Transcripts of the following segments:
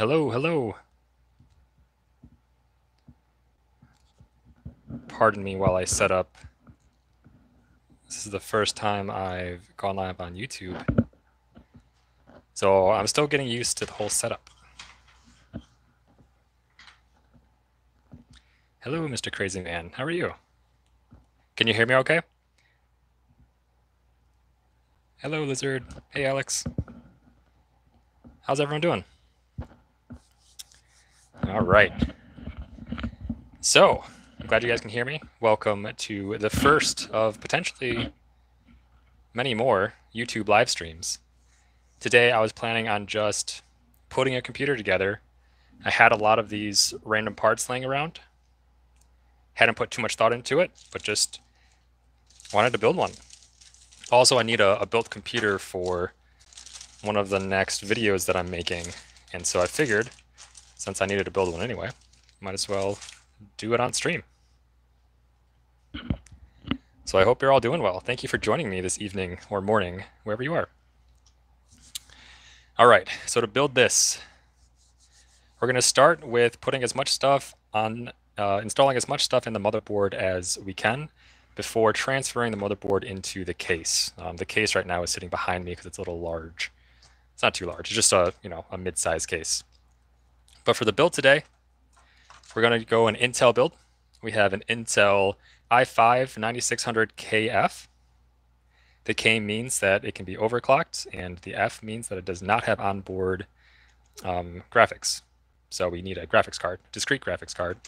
Hello, hello. Pardon me while I set up. This is the first time I've gone live on YouTube. So I'm still getting used to the whole setup. Hello, Mr. Crazy Man. How are you? Can you hear me okay? Hello, Lizard. Hey, Alex. How's everyone doing? All right. So, I'm glad you guys can hear me. Welcome to the first of potentially many more YouTube live streams. Today, I was planning on just putting a computer together. I had a lot of these random parts laying around. Hadn't put too much thought into it, but just wanted to build one. Also, I need a, a built computer for one of the next videos that I'm making. And so I figured, since I needed to build one anyway, might as well do it on stream. So I hope you're all doing well. Thank you for joining me this evening or morning, wherever you are. All right, so to build this, we're going to start with putting as much stuff on, uh, installing as much stuff in the motherboard as we can before transferring the motherboard into the case. Um, the case right now is sitting behind me because it's a little large. It's not too large. It's just a you know a mid-sized case. But for the build today, we're going to go an Intel build. We have an Intel i5 9600KF. The K means that it can be overclocked, and the F means that it does not have onboard um, graphics. So we need a graphics card, discrete graphics card,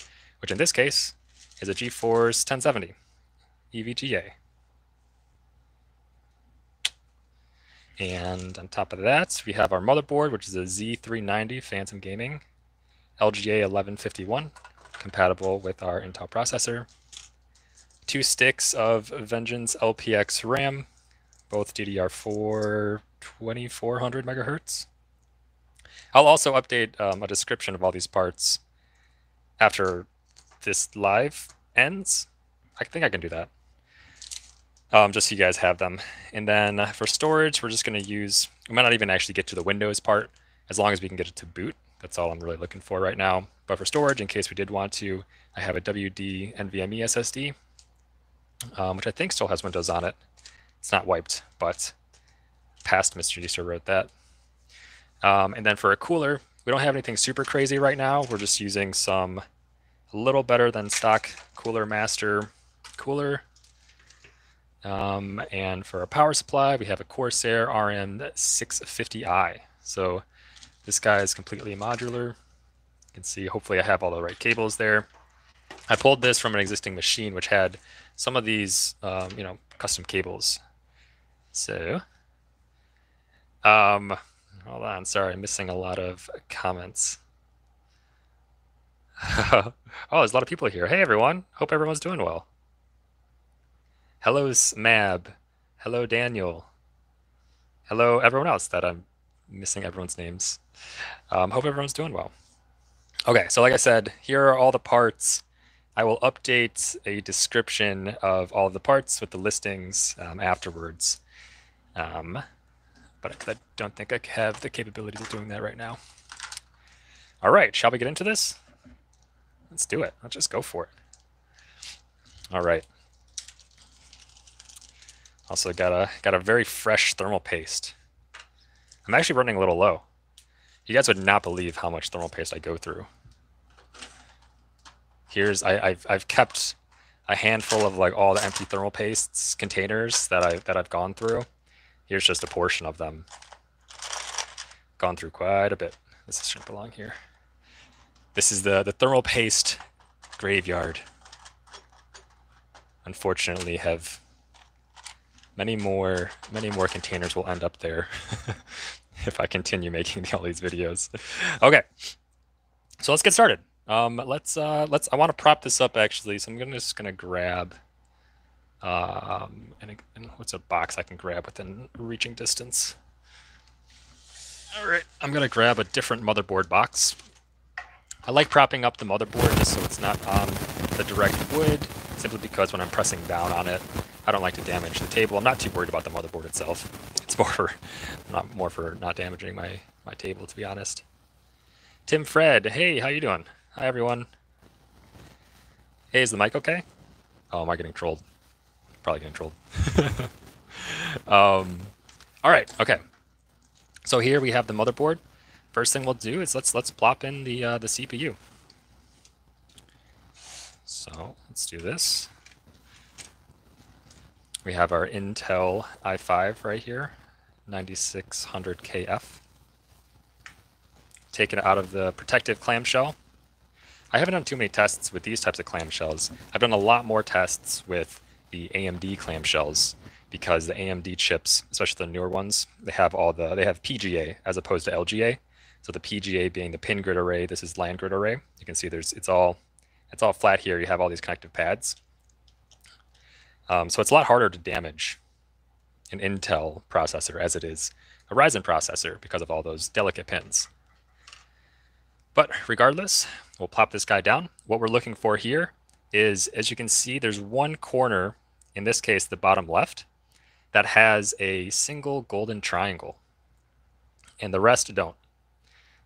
which in this case is a GeForce 1070. EVGA. And on top of that, we have our motherboard, which is a Z390 Phantom Gaming LGA 1151, compatible with our Intel processor. Two sticks of Vengeance LPX RAM, both DDR4 2400 megahertz. I'll also update um, a description of all these parts after this live ends. I think I can do that um, just so you guys have them. And then for storage, we're just going to use, we might not even actually get to the Windows part, as long as we can get it to boot. That's all I'm really looking for right now. But for storage, in case we did want to, I have a WD NVMe SSD, um, which I think still has Windows on it. It's not wiped, but past Mr. User wrote that. Um, and then for a cooler, we don't have anything super crazy right now. We're just using some a little better than stock Cooler Master cooler um, and for our power supply, we have a Corsair RM650i. So this guy is completely modular. You can see, hopefully I have all the right cables there. I pulled this from an existing machine, which had some of these, um, you know, custom cables. So, um, hold on, sorry, I'm missing a lot of comments. oh, there's a lot of people here. Hey, everyone. Hope everyone's doing well. Hello, Smab. Hello, Daniel. Hello, everyone else that I'm missing everyone's names. Um, hope everyone's doing well. Okay, so like I said, here are all the parts. I will update a description of all the parts with the listings um, afterwards. Um, but I don't think I have the capability of doing that right now. All right, shall we get into this? Let's do it. Let's just go for it. All right. Also got a got a very fresh thermal paste. I'm actually running a little low. You guys would not believe how much thermal paste I go through. Here's I, have I've kept a handful of like all the empty thermal pastes containers that I that I've gone through. Here's just a portion of them. Gone through quite a bit. This shouldn't belong here. This is the the thermal paste graveyard. Unfortunately, have many more many more containers will end up there if I continue making all these videos. okay, so let's get started. Um, let's uh, let's. I want to prop this up actually, so I'm gonna just gonna grab. Um, and, and what's a box I can grab within reaching distance? All right, I'm gonna grab a different motherboard box. I like propping up the motherboard just so it's not on the direct wood, simply because when I'm pressing down on it, I don't like to damage the table. I'm not too worried about the motherboard itself. It's more for not more for not damaging my my table, to be honest. Tim Fred, hey, how you doing? Hi, everyone. Hey, is the mic okay? Oh, am I getting trolled? Probably getting trolled. um, all right, okay. So here we have the motherboard. First thing we'll do is let's let's plop in the uh, the CPU. So let's do this. We have our Intel i5 right here, 9600KF. Take it out of the protective clamshell. I haven't done too many tests with these types of clamshells. I've done a lot more tests with the AMD clamshells because the AMD chips, especially the newer ones, they have all the they have PGA as opposed to LGA. So the PGA being the pin grid array, this is land grid array. You can see there's it's all it's all flat here. You have all these connective pads. Um, so it's a lot harder to damage an Intel processor as it is a Ryzen processor because of all those delicate pins. But regardless, we'll plop this guy down. What we're looking for here is, as you can see, there's one corner, in this case, the bottom left, that has a single golden triangle, and the rest don't.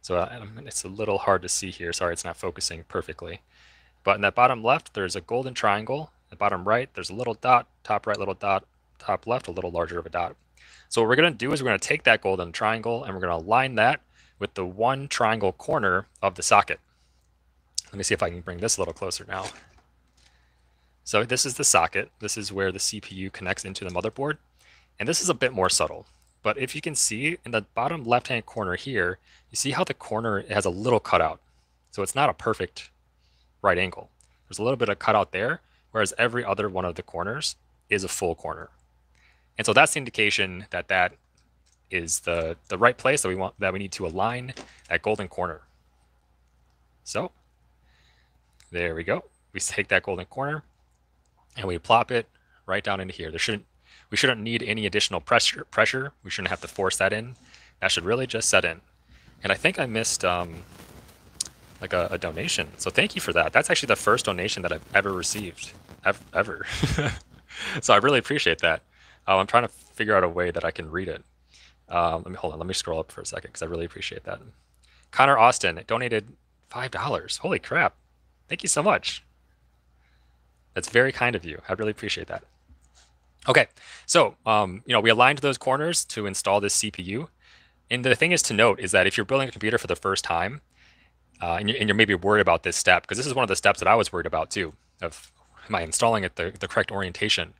So uh, it's a little hard to see here. Sorry, it's not focusing perfectly. But in that bottom left, there's a golden triangle. The bottom right, there's a little dot, top right little dot, top left, a little larger of a dot. So what we're going to do is we're going to take that golden triangle and we're going to align that with the one triangle corner of the socket. Let me see if I can bring this a little closer now. So this is the socket. This is where the CPU connects into the motherboard. And this is a bit more subtle. But if you can see in the bottom left-hand corner here, you see how the corner has a little cutout. So it's not a perfect right angle. There's a little bit of cutout there, whereas every other one of the corners is a full corner. And so that's the indication that that is the, the right place that we want that we need to align that golden corner. So there we go. We take that golden corner and we plop it right down into here. There shouldn't we shouldn't need any additional pressure pressure. We shouldn't have to force that in. That should really just set in. And I think I missed um, like a, a donation. So thank you for that. That's actually the first donation that I've ever received ever. so I really appreciate that. Uh, I'm trying to figure out a way that I can read it. Um, let me hold on. Let me scroll up for a second because I really appreciate that. Connor Austin donated five dollars. Holy crap! Thank you so much. That's very kind of you. I really appreciate that. Okay, so um, you know we aligned those corners to install this CPU. And the thing is to note is that if you're building a computer for the first time, uh, and, you're, and, you're, maybe worried about this step, because this is one of the steps that I was worried about too, of am I installing it the, the correct orientation?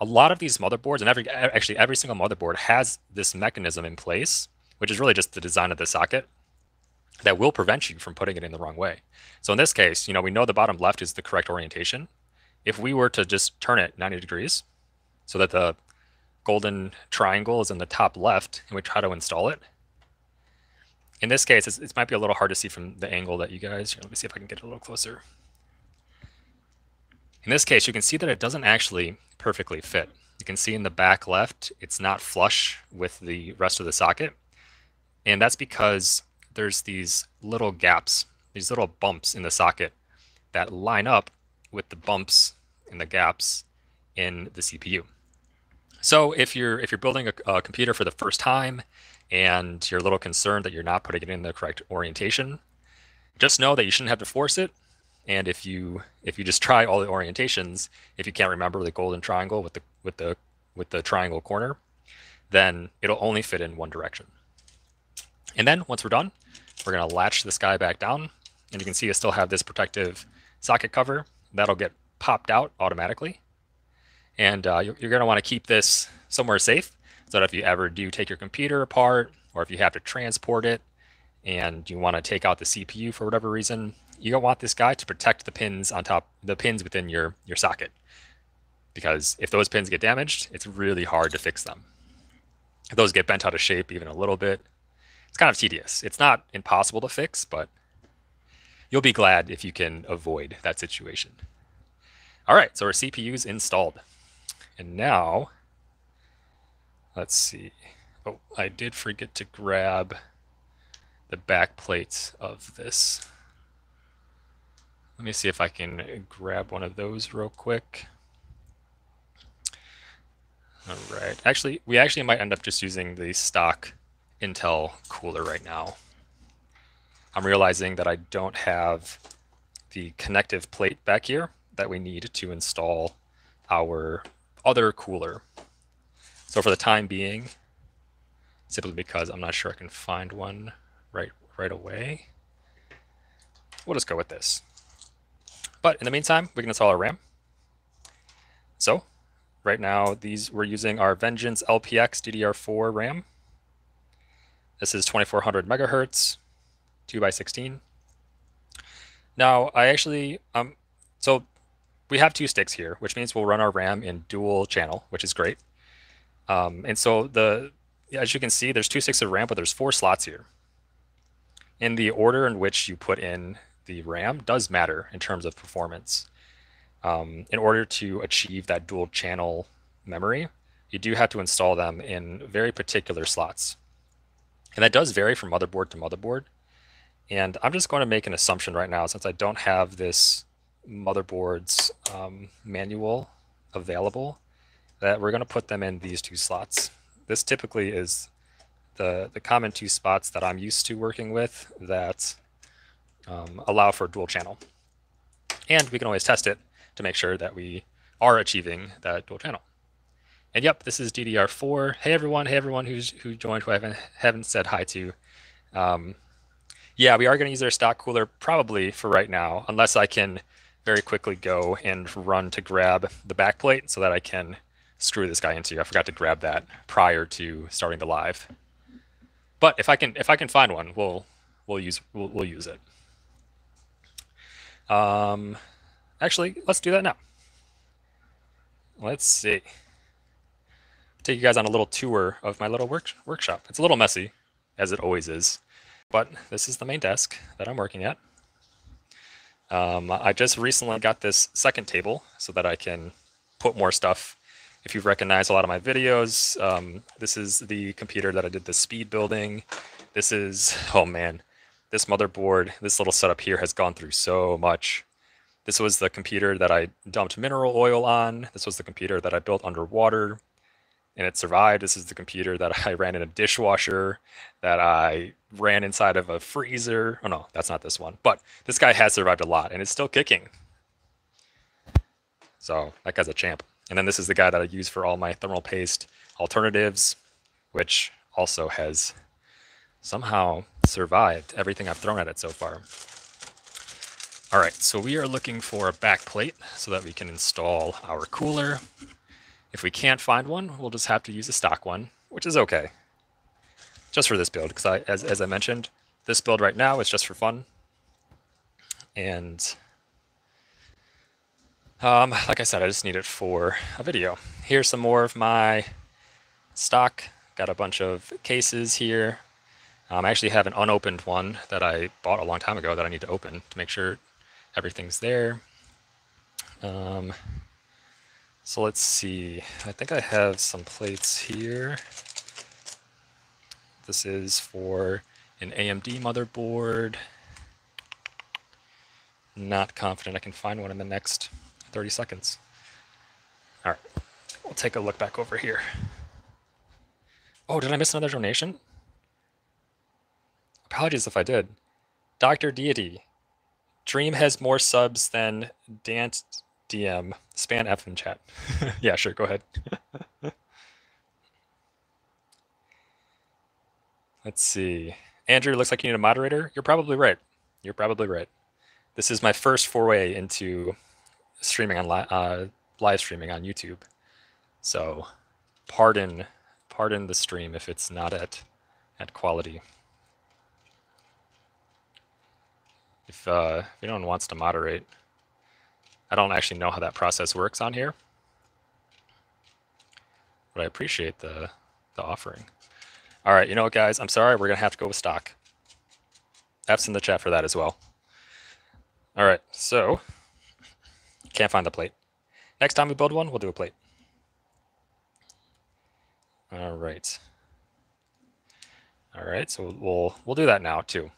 a lot of these motherboards, and every actually every single motherboard has this mechanism in place, which is really just the design of the socket that will prevent you from putting it in the wrong way. So in this case, you know, we know the bottom left is the correct orientation. If we were to just turn it 90 degrees so that the golden triangle is in the top left and we try to install it, in this case, it might be a little hard to see from the angle that you guys, let me see if I can get a little closer. In this case, you can see that it doesn't actually perfectly fit. You can see in the back left, it's not flush with the rest of the socket. And that's because there's these little gaps, these little bumps in the socket that line up with the bumps and the gaps in the CPU. So if you're if you're building a, a, computer for the first time and you're a little concerned that you're not putting it in the correct orientation, just know that you shouldn't have to force it. And if you if you just try all the orientations, if you can't remember the golden triangle with the with the with the triangle corner, then it'll only fit in one direction. And then once we're done, we're going to latch this guy back down. And you can see I still have this protective socket cover. That'll get popped out automatically. And uh, you're, you're going to want to keep this somewhere safe so that if you ever do take your computer apart or if you have to transport it and you want to take out the CPU for whatever reason, you don't want this guy to protect the pins on top, the pins within your, your socket. Because if those pins get damaged, it's really hard to fix them. If those get bent out of shape even a little bit, it's kind of tedious. It's not impossible to fix, but you'll be glad if you can avoid that situation. All right, so our CPU is installed. And now, let's see. Oh, I did forget to grab the back plates of this. Let me see if I can grab one of those real quick. All right. Actually, we actually might end up just using the stock Intel cooler right now. I'm realizing that I don't have the connective plate back here that we need to install our other cooler. So for the time being, simply because I'm not sure I can find one right right away, we'll just go with this. But in the meantime, we can install our RAM. So right now, these we're using our Vengeance LPX DDR4 RAM. This is 2400 megahertz, 2 by 16. Now, I actually, um, so we have two sticks here, which means we'll run our RAM in dual channel, which is great. Um, and so the, as you can see, there's two sticks of RAM, but there's four slots here. In the order in which you put in the RAM does matter in terms of performance. Um, in order to achieve that dual channel memory, you do have to install them in very particular slots. And that does vary from motherboard to motherboard. And I'm just going to make an assumption right now, since I don't have this motherboard's um, manual available, that we're going to put them in these two slots. This typically is the, the common two spots that I'm used to working with that um, allow for dual channel. And we can always test it to make sure that we are achieving that dual channel. And yep, this is DDR4. Hey everyone, hey everyone who's who joined who I haven't haven't said hi to. Um, yeah, we are going to use their stock cooler probably for right now, unless I can very quickly go and run to grab the backplate so that I can screw this guy into. You. I forgot to grab that prior to starting the live. But if I can if I can find one, we'll we'll use we'll, we'll use it. Um, actually, let's do that now. Let's see. Take you guys on a little tour of my little work workshop. It's a little messy, as it always is. But this is the main desk that I'm working at. Um, I just recently got this second table so that I can put more stuff. If you've recognized a lot of my videos, um, this is the computer that I did the speed building. This is, oh man, this motherboard, this little setup here has gone through so much. This was the computer that I dumped mineral oil on. This was the computer that I built underwater and it survived. This is the computer that I ran in a dishwasher, that I ran inside of a freezer. Oh no, that's not this one. But this guy has survived a lot and it's still kicking. So that guy's a champ. And then this is the guy that I use for all my thermal paste alternatives, which also has somehow survived everything I've thrown at it so far. All right, so we are looking for a back plate so that we can install our cooler. If we can't find one, we'll just have to use a stock one, which is okay. Just for this build, because as, as I mentioned, this build right now is just for fun. And um, like I said, I just need it for a video. Here's some more of my stock. Got a bunch of cases here. Um, I actually have an unopened one that I bought a long time ago that I need to open to make sure everything's there. Um, so let's see, I think I have some plates here. This is for an AMD motherboard. Not confident I can find one in the next 30 seconds. All right, we'll take a look back over here. Oh, did I miss another donation? Apologies if I did. Dr. Deity. Dream has more subs than Dance DM. Span F in chat. yeah, sure, go ahead. Let's see. Andrew, looks like you need a moderator. You're probably right. You're probably right. This is my first foray into streaming on li uh, live streaming on YouTube. So pardon pardon the stream if it's not at at quality. If, uh, if anyone wants to moderate, I don't actually know how that process works on here, but I appreciate the, the offering. All right, you know what, guys? I'm sorry. We're to have to go with stock. F's in the chat for that as well. All right, so can't find the plate. Next time we build one, we'll do a plate. All right. All right, so we'll we'll do that now too.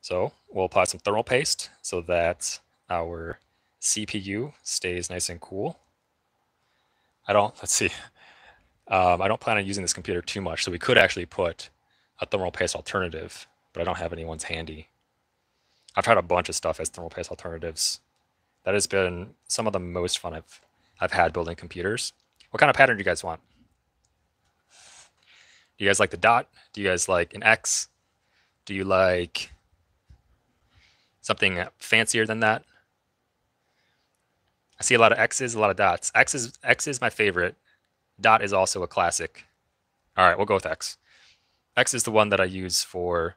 So we'll apply some thermal paste so that our CPU stays nice and cool. I don't, let's see. Um, I don't plan on using this computer too much, so we could actually put a thermal paste alternative but I don't have any ones handy. I've tried a bunch of stuff as thermal paste alternatives. That has been some of the most fun I've I've had building computers. What kind of pattern do you guys want? Do you guys like the dot? Do you guys like an X? Do you like something fancier than that? I see a lot of X's, a lot of dots. X is X is my favorite. Dot is also a classic. All right, we'll go with X. X is the one that I use for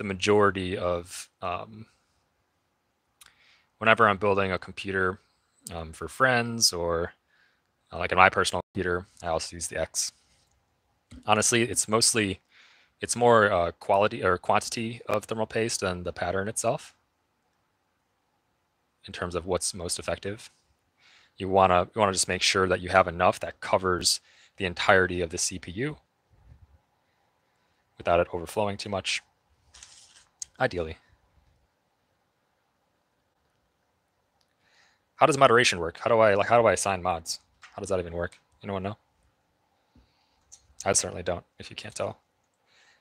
the majority of um, whenever I'm building a computer um, for friends or uh, like in my personal computer, I also use the X. Honestly, it's mostly, it's more uh, quality or quantity of thermal paste than the pattern itself in terms of what's most effective. You want to you want to just make sure that you have enough that covers the entirety of the CPU without it overflowing too much, ideally. How does moderation work? How do I like how do I assign mods? How does that even work? Anyone know? I certainly don't, if you can't tell.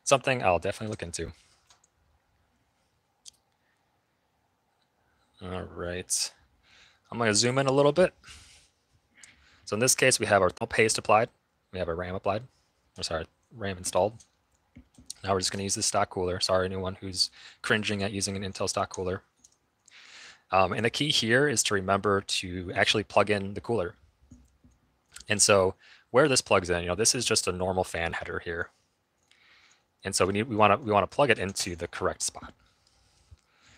Something I'll definitely look into. All right. I'm going to zoom in a little bit. So in this case, we have our paste applied. We have our RAM applied. Or sorry, RAM installed. Now we're just going to use the stock cooler. Sorry, anyone who's cringing at using an Intel stock cooler. Um, and the key here is to remember to actually plug in the cooler. And so where this plugs in, you know, this is just a normal fan header here. And so we need we want to we want to plug it into the correct spot.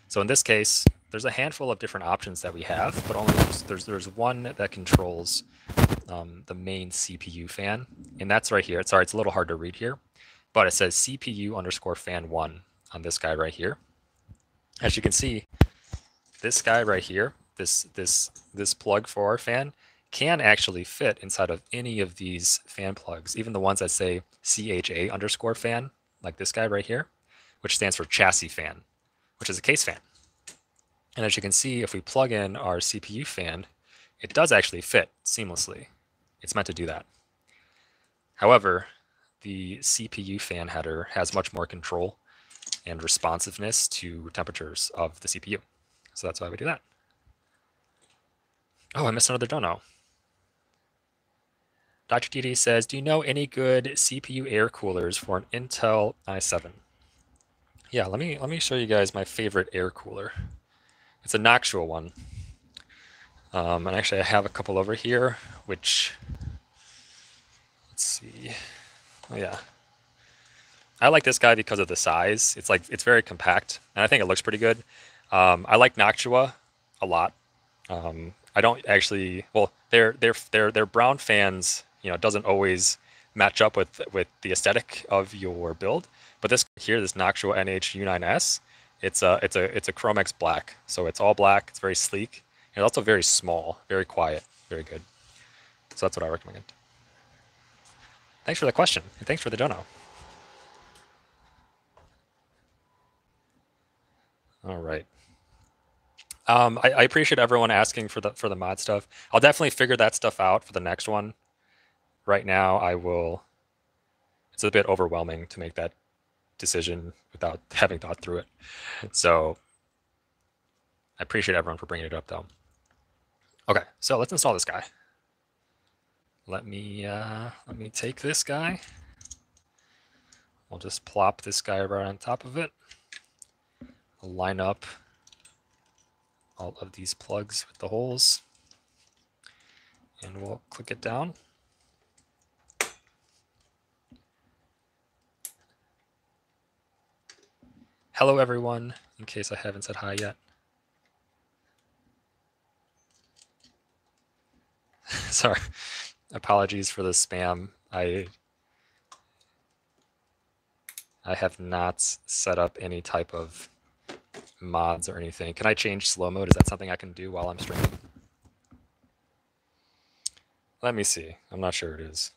So in this case, there's a handful of different options that we have, but only there's there's, one that controls um, the main CPU fan, and that's right here. Sorry, it's a little hard to read here, but it says CPU underscore fan one on this guy right here. As you can see, this guy right here, this this this plug for our fan, can actually fit inside of any of these fan plugs, even the ones that say CHA underscore fan, like this guy right here, which stands for chassis fan, which is a case fan. And as you can see, if we plug in our CPU fan, it does actually fit seamlessly. It's meant to do that. However, the CPU fan header has much more control and responsiveness to temperatures of the CPU. So that's why we do that. Oh, I missed another dono. Dr. DD says, do you know any good CPU air coolers for an Intel i7? Yeah, let me let me show you guys my favorite air cooler. It's a Noctua one. Um, and actually I have a couple over here, which, let's see. Yeah. I like this guy because of the size. It's like, it's very compact and I think it looks pretty good. Um, I like Noctua a lot. Um, I don't actually, well, they're, they're, they're, they're brown fans you know, doesn't always match up with with the aesthetic of your build. But this here, this Noctua NH U9S, it's a it's a it's a Chromax black, so it's all black. It's very sleek and also very small, very quiet, very good. So that's what I recommend. Thanks for the question and thanks for the dono. All right. Um, I, I, appreciate everyone asking for the for the mod stuff. I'll definitely figure that stuff out for the next one right now I will, it's a bit overwhelming to make that decision without having thought through it. So I appreciate everyone for bringing it up though. Okay, so let's install this guy. Let me, uh, let me take this guy. We'll just plop this guy right on top of it. I'll line up all of these plugs with the holes and we'll click it down. Hello, everyone, in case I haven't said hi yet. Sorry, apologies for the spam. I I have not set up any type of mods or anything. Can I change slow mode? Is that something I can do while I'm streaming? Let me see. I'm not sure it is.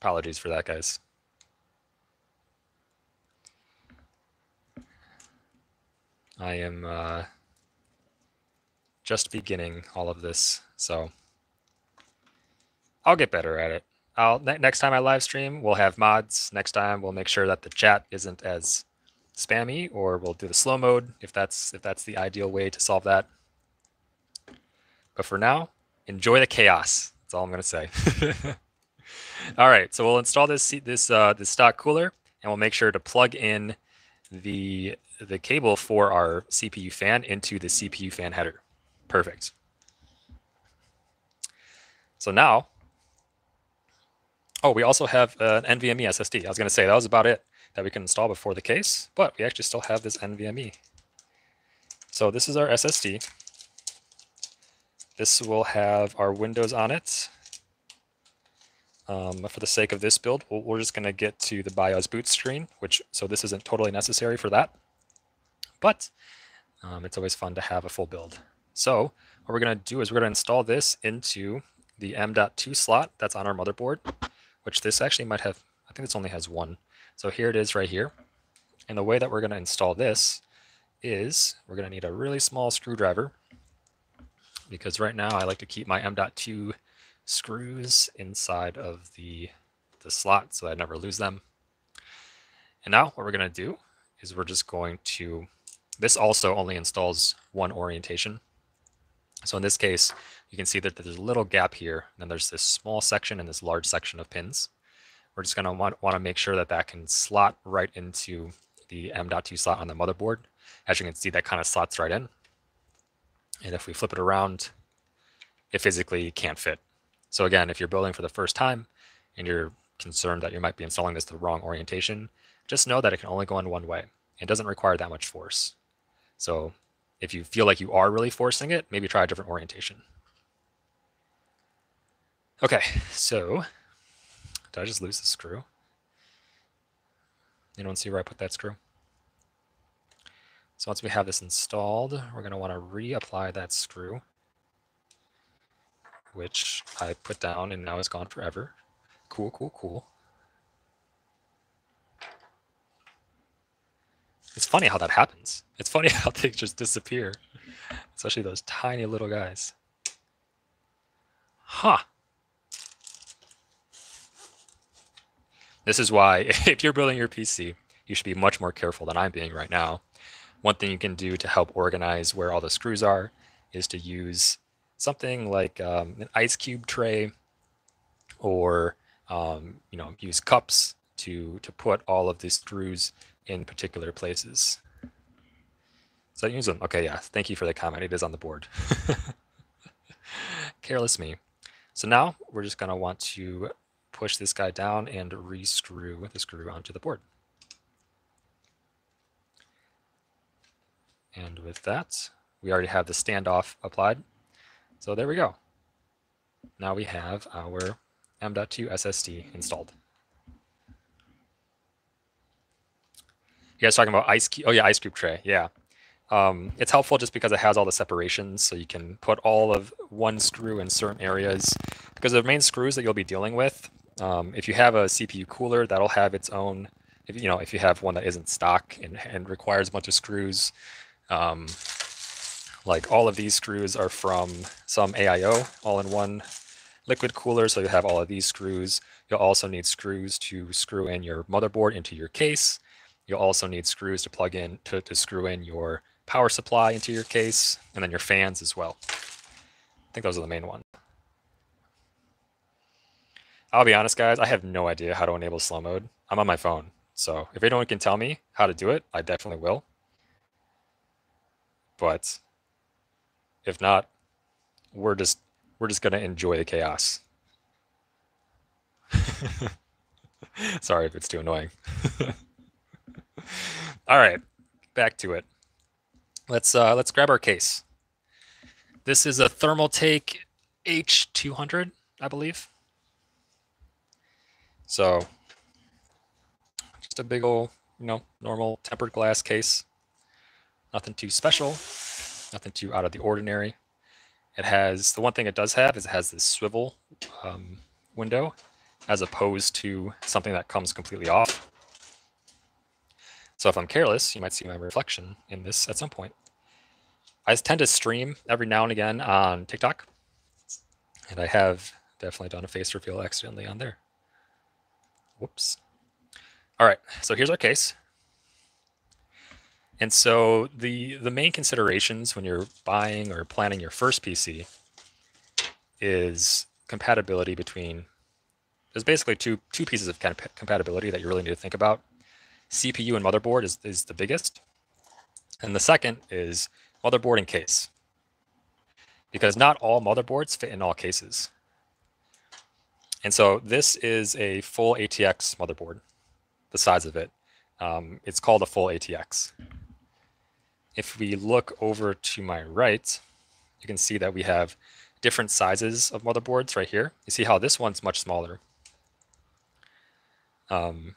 Apologies for that, guys. I am uh, just beginning all of this, so I'll get better at it. I'll ne- next time I live stream, we'll have mods. Next time, we'll make sure that the chat isn't as spammy, or we'll do the slow mode if that's if that's the ideal way to solve that. But for now, enjoy the chaos. That's all I'm gonna say. all right, so we'll install this this uh, this stock cooler, and we'll make sure to plug in the the cable for our CPU fan into the CPU fan header. Perfect. So now Oh, we also have an NVMe SSD. I was going to say that was about it that we can install before the case, but we actually still have this NVMe. So this is our SSD. This will have our Windows on it. Um, for the sake of this build, we're just going to get to the BIOS boot screen, which so this isn't totally necessary for that. But um, it's always fun to have a full build. So what we're going to do is we're going to install this into the M.2 slot that's on our motherboard which this actually might have, I think this only has one. So here it is right here. And the way that we're going to install this is we're going to need a really small screwdriver because right now I like to keep my M.2 screws inside of the, the slot so I never lose them. And now what we're going to do is we're just going to, this also only installs one orientation. So in this case, you can see that there's a little gap here. And then there's this small section and this large section of pins. We're just going to want, want to make sure that that can slot right into the M.2 slot on the motherboard. As you can see, that kind of slots right in. And if we flip it around, it physically can't fit. So again, if you're building for the first time and you're concerned that you might be installing this the wrong orientation, just know that it can only go in one way. It doesn't require that much force. So if you feel like you are really forcing it, maybe try a different orientation. Okay, so did I just lose the screw? Anyone see where I put that screw? So once we have this installed, we're going to want to reapply that screw, which I put down and now is gone forever. Cool, cool, cool. It's funny how that happens. It's funny how things just disappear, especially those tiny little guys. Huh. This is why if you're building your PC, you should be much more careful than I'm being right now. One thing you can do to help organize where all the screws are is to use something like um, an ice cube tray or um, you know use cups to to put all of the screws in particular places. So use them. Okay, yeah. Thank you for the comment. It is on the board. Careless me. So now we're just going to want to push this guy down and rescrew the screw onto the board. And with that, we already have the standoff applied. So there we go. Now we have our M.2 SSD installed. You guys talking about ice cube? Oh yeah, ice cube tray. Yeah. Um, it's helpful just because it has all the separations, so you can put all of one screw in certain areas. Because the main screws that you'll be dealing with um, if you have a CPU cooler, that'll have its own. If you know, if you have one that isn't stock and, and requires a bunch of screws, um, like all of these screws are from some AIO all-in-one liquid cooler. So you have all of these screws. You'll also need screws to screw in your motherboard into your case. You'll also need screws to plug in to, to screw in your power supply into your case, and then your fans as well. I think those are the main ones. I'll be honest, guys, I have no idea how to enable slow mode. I'm on my phone. So if anyone can tell me how to do it, I definitely will. But if not, we're just we're just gonna enjoy the chaos. Sorry if it's too annoying. All right, back to it. Let's uh, let's grab our case. This is a Thermaltake H200, I believe. So just a big old, you know, normal tempered glass case. Nothing too special, nothing too out of the ordinary. It has, the one thing it does have is it has this swivel um, window as opposed to something that comes completely off. So if I'm careless, you might see my reflection in this at some point. I tend to stream every now and again on TikTok. And I have definitely done a face reveal accidentally on there. Whoops. All right, so here's our case. And so the the main considerations when you're buying or planning your first PC is compatibility between there's basically two two pieces of compatibility that you really need to think about. CPU and motherboard is, is the biggest. And the second is motherboard and case. Because not all motherboards fit in all cases. And so this is a full ATX motherboard, the size of it. Um, it's called a full ATX. If we look over to my right, you can see that we have different sizes of motherboards right here. You see how this one's much smaller. Um,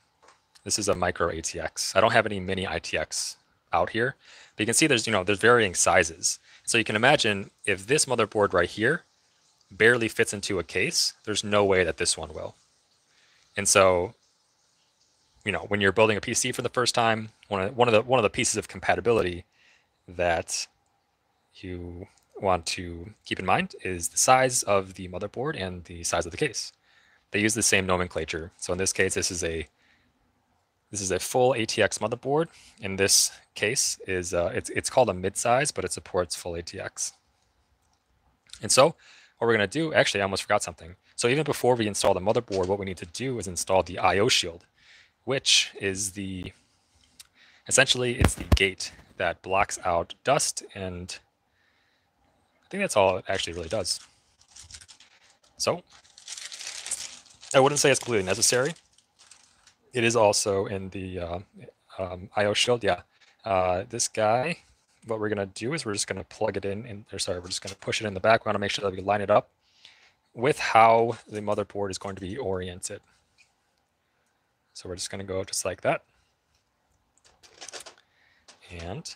this is a micro ATX. I don't have any mini ITX out here, but you can see there's, you know, there's varying sizes. So you can imagine if this motherboard right here barely fits into a case, there's no way that this one will. And so, you know, when you're building a PC for the first time, one of, one of the one of the pieces of compatibility that you want to keep in mind is the size of the motherboard and the size of the case. They use the same nomenclature. So in this case, this is a this is a full ATX motherboard. In this case, is uh, it's it's called a mid-size, but it supports full ATX. And so what we're going to do, actually, I almost forgot something. So even before we install the motherboard, what we need to do is install the I.O. shield, which is the, essentially, it's the gate that blocks out dust, and I think that's all it actually really does. So I wouldn't say it's completely necessary. It is also in the uh, um, I.O. shield, yeah. Uh, this guy what we're going to do is we're just going to plug it in, and or sorry, we're just going to push it in the back. We want to make sure that we line it up with how the motherboard is going to be oriented. So we're just going to go just like that. And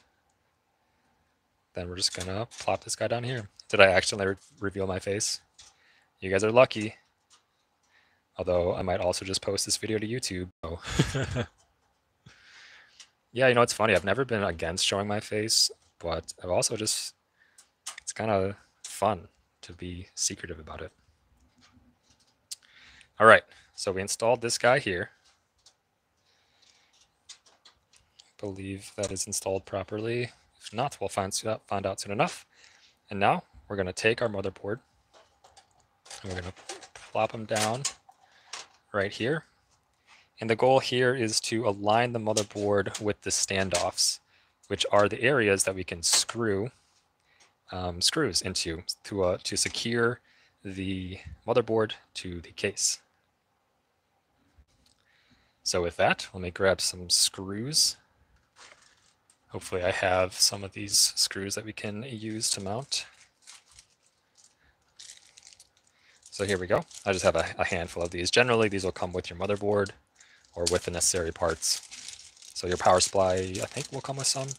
then we're just going to plop this guy down here. Did I accidentally re reveal my face? You guys are lucky. Although I might also just post this video to YouTube. Oh. Yeah, you know, it's funny. I've never been against showing my face, but I've also just, it's kind of fun to be secretive about it. All right, so we installed this guy here. believe that is installed properly. If not, we'll find, uh, find out soon enough. And now we're going to take our motherboard and we're going to plop them down right here. And the goal here is to align the motherboard with the standoffs, which are the areas that we can screw um, screws into to, uh, to secure the motherboard to the case. So with that, let me grab some screws. Hopefully I have some of these screws that we can use to mount. So here we go. I just have a, a handful of these. Generally, these will come with your motherboard or with the necessary parts. So your power supply, I think, will come with some.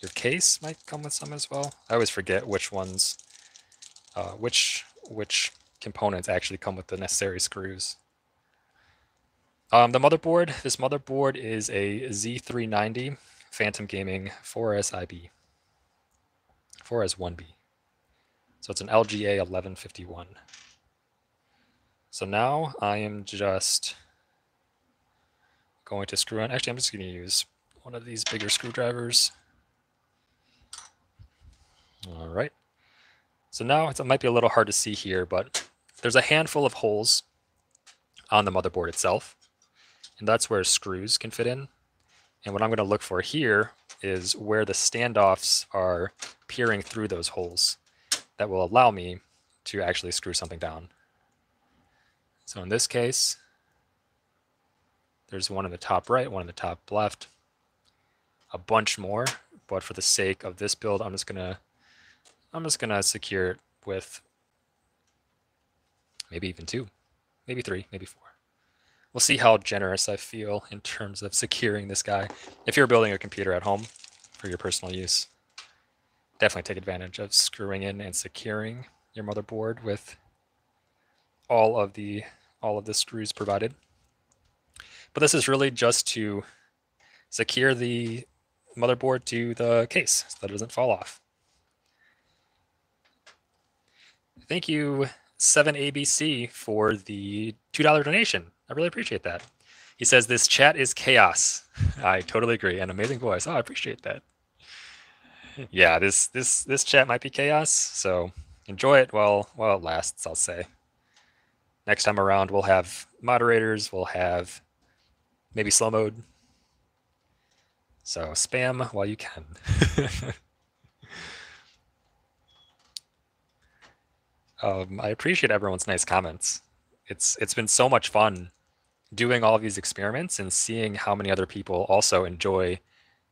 Your case might come with some as well. I always forget which ones, uh, which which components actually come with the necessary screws. Um, the motherboard, this motherboard is a Z390 Phantom Gaming 4SIB, 4S1B. So it's an LGA 1151. So now I am just going to screw in. Actually, I'm just going to use one of these bigger screwdrivers. All right. So now it might be a little hard to see here, but there's a handful of holes on the motherboard itself, and that's where screws can fit in. And what I'm going to look for here is where the standoffs are peering through those holes that will allow me to actually screw something down. So in this case, there's one in the top right, one in the top left, a bunch more, but for the sake of this build, I'm just gonna I'm just gonna secure it with maybe even two, maybe three, maybe four. We'll see how generous I feel in terms of securing this guy. If you're building a computer at home for your personal use, definitely take advantage of screwing in and securing your motherboard with all of the all of the screws provided. But this is really just to secure the motherboard to the case so that it doesn't fall off. Thank you, 7ABC for the $2 donation. I really appreciate that. He says, This chat is chaos. I totally agree. An amazing voice. Oh, I appreciate that. Yeah, this this this chat might be chaos, so enjoy it while while it lasts, I'll say. Next time around we'll have moderators, we'll have maybe slow mode. So spam while you can. um, I appreciate everyone's nice comments. It's it's been so much fun doing all these experiments and seeing how many other people also enjoy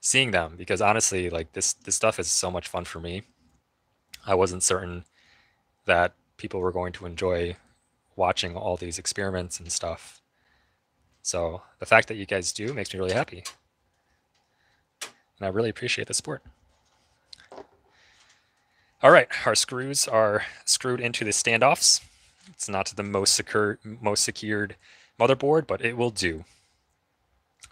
seeing them because honestly like this this stuff is so much fun for me i wasn't certain that people were going to enjoy watching all these experiments and stuff so the fact that you guys do makes me really happy and i really appreciate the support all right our screws are screwed into the standoffs it's not the most secure most secured motherboard, but it will do.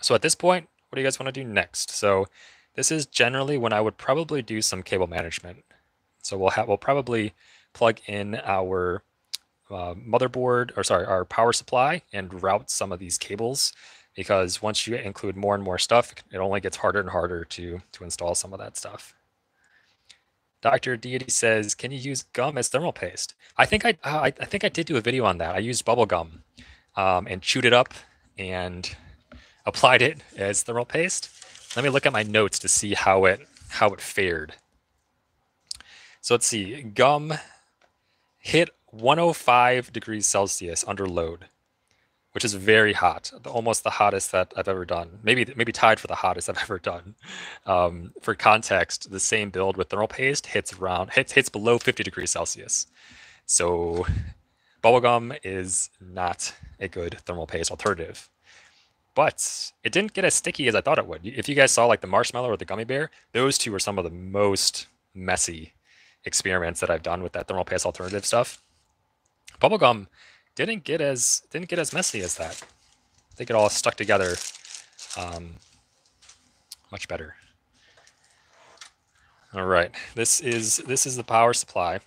So at this point, what do you guys want to do next? So this is generally when I would probably do some cable management. So we'll have we'll probably plug in our uh, motherboard or sorry our power supply and route some of these cables because once you include more and more stuff, it only gets harder and harder to to install some of that stuff. Dr. Deity says, "Can you use gum as thermal paste?" I think I, I I think I did do a video on that. I used bubble gum um, and chewed it up and applied it as thermal paste. Let me look at my notes to see how it how it fared. So let's see. Gum hit 105 degrees Celsius under load, which is very hot, almost the hottest that I've ever done. Maybe maybe tied for the hottest I've ever done. Um, for context, the same build with thermal paste hits around hits hits below 50 degrees Celsius. So bubblegum is not a good thermal paste alternative. But it didn't get as sticky as I thought it would. If you guys saw like the marshmallow or the gummy bear, those two are some of the most messy experiments that I've done with that thermal paste alternative stuff. Bubblegum didn't get as didn't get as messy as that. I think it all stuck together um, much better. All right, this is this is the power supply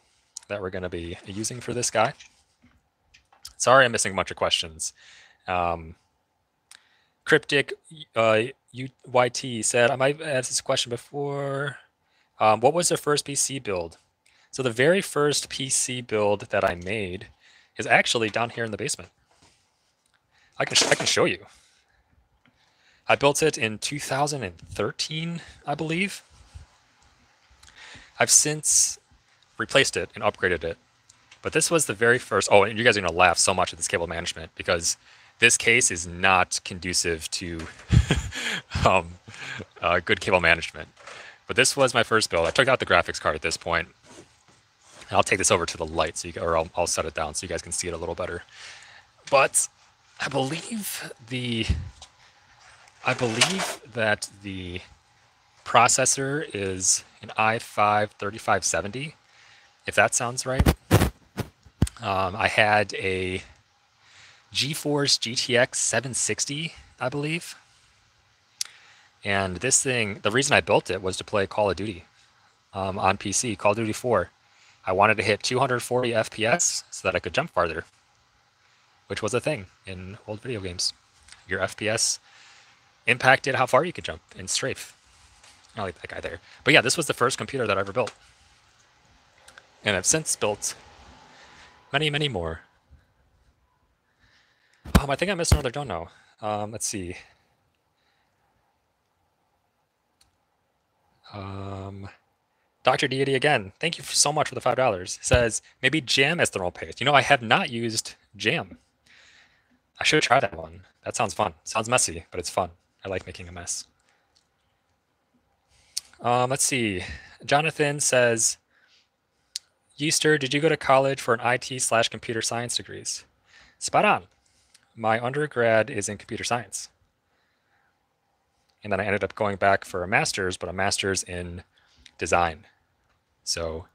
that we're going to be using for this guy. Sorry, I'm missing a bunch of questions. Um, Cryptic uh, UYT said, I might have asked this question before. Um, what was the first PC build? So the very first PC build that I made is actually down here in the basement. I can, I can show you. I built it in 2013, I believe. I've since replaced it and upgraded it. But this was the very first. Oh, and you guys are going to laugh so much at this cable management because this case is not conducive to um, uh, good cable management. But this was my first build. I took out the graphics card at this point. I'll take this over to the light, so you, or I'll, I'll set it down so you guys can see it a little better. But I believe the I believe that the processor is an i5 3570, if that sounds right. Um, I had a GeForce GTX 760, I believe. And this thing, the reason I built it was to play Call of Duty um, on PC, Call of Duty 4. I wanted to hit 240 FPS so that I could jump farther, which was a thing in old video games. Your FPS impacted how far you could jump in strafe. I like that guy there. But yeah, this was the first computer that I ever built. And I've since built Many, many more. Um, I think I missed another dono. Um, let's see. Um, Dr. Deity again, thank you so much for the $5. Says, maybe jam as thermal paste. You know, I have not used jam. I should try that one. That sounds fun. Sounds messy, but it's fun. I like making a mess. Um, let's see. Jonathan says, Yeester, did you go to college for an IT slash computer science degrees? Spot on. My undergrad is in computer science. And then I ended up going back for a master's, but a master's in design. So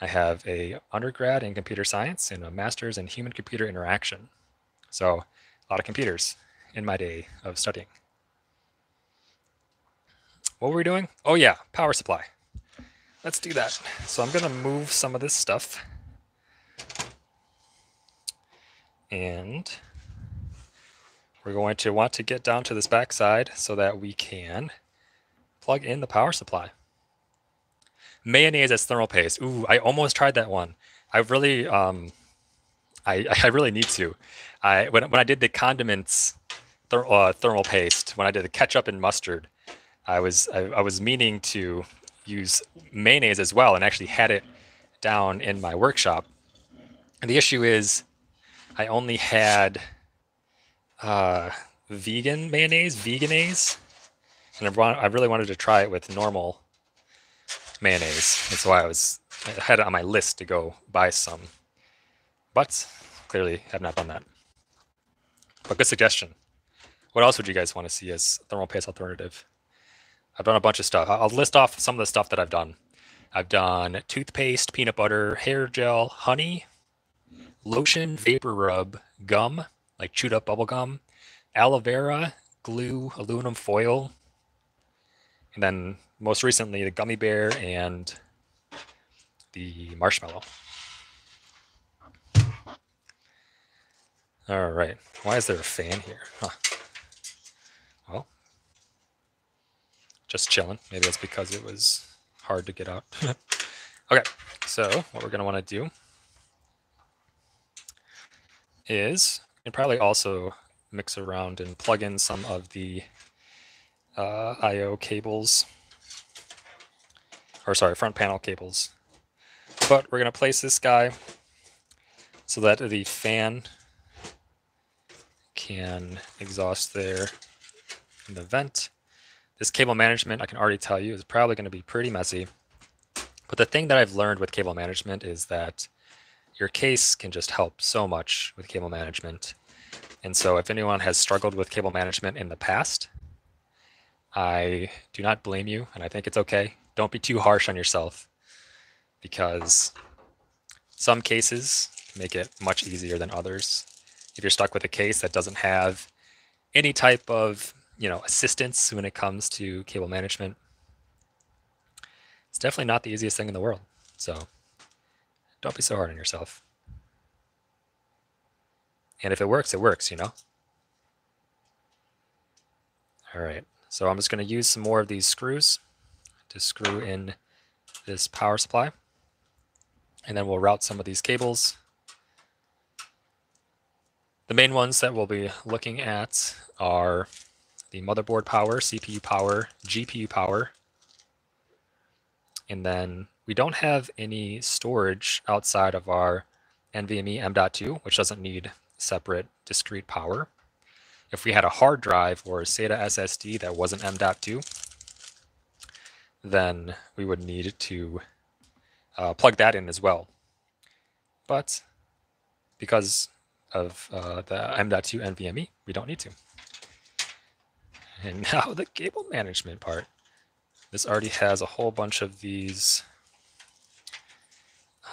I have a undergrad in computer science and a master's in human computer interaction. So a lot of computers in my day of studying. What were we doing? Oh yeah, power supply. Let's do that. So I'm to move some of this stuff. And we're going to want to get down to this backside so that we can plug in the power supply. Mayonnaise as thermal paste. Ooh, I almost tried that one. I really, um, I, I really need to. I when, when I did the condiments ther uh, thermal paste, when I did the ketchup and mustard, I was I, I was meaning to use mayonnaise as well and actually had it down in my workshop. And the issue is I only had uh, vegan mayonnaise, Vegenaise, and I, want, I really wanted to try it with normal mayonnaise, and so I was I had it on my list to go buy some, but clearly have not done that. But good suggestion. What else would you guys want to see as thermal paste alternative? I've done a bunch of stuff. I'll list off some of the stuff that I've done. I've done toothpaste, peanut butter, hair gel, honey, lotion, vapor rub, gum, like chewed up bubble gum, aloe vera, glue, aluminum foil, and then most recently the gummy bear and the marshmallow. All right. Why is there a fan here? Huh. Well, just chilling. Maybe that's because it was hard to get out. okay, so what we're want to do is and probably also mix around and plug in some of the uh, I.O. cables, or sorry, front panel cables. But we're going to place this guy so that the fan can exhaust there in the vent. This cable management, I can already tell you, is probably going to be pretty messy. But the thing that I've learned with cable management is that your case can just help so much with cable management. And so if anyone has struggled with cable management in the past, I do not blame you, and I think it's okay. Don't be too harsh on yourself because some cases make it much easier than others. If you're stuck with a case that doesn't have any type of you know assistance when it comes to cable management, it's definitely not the easiest thing in the world. So don't be so hard on yourself. And if it works, it works, you know? All right, so I'm just going to use some more of these screws to screw in this power supply. And then we'll route some of these cables. The main ones that we'll be looking at are the motherboard power, CPU power, GPU power, and then we don't have any storage outside of our NVMe M.2, which doesn't need separate discrete power. If we had a hard drive or a SATA SSD that wasn't M.2, then we would need to uh, plug that in as well. But because of uh, the M.2 NVMe, we don't need to. And now the cable management part. This already has a whole bunch of these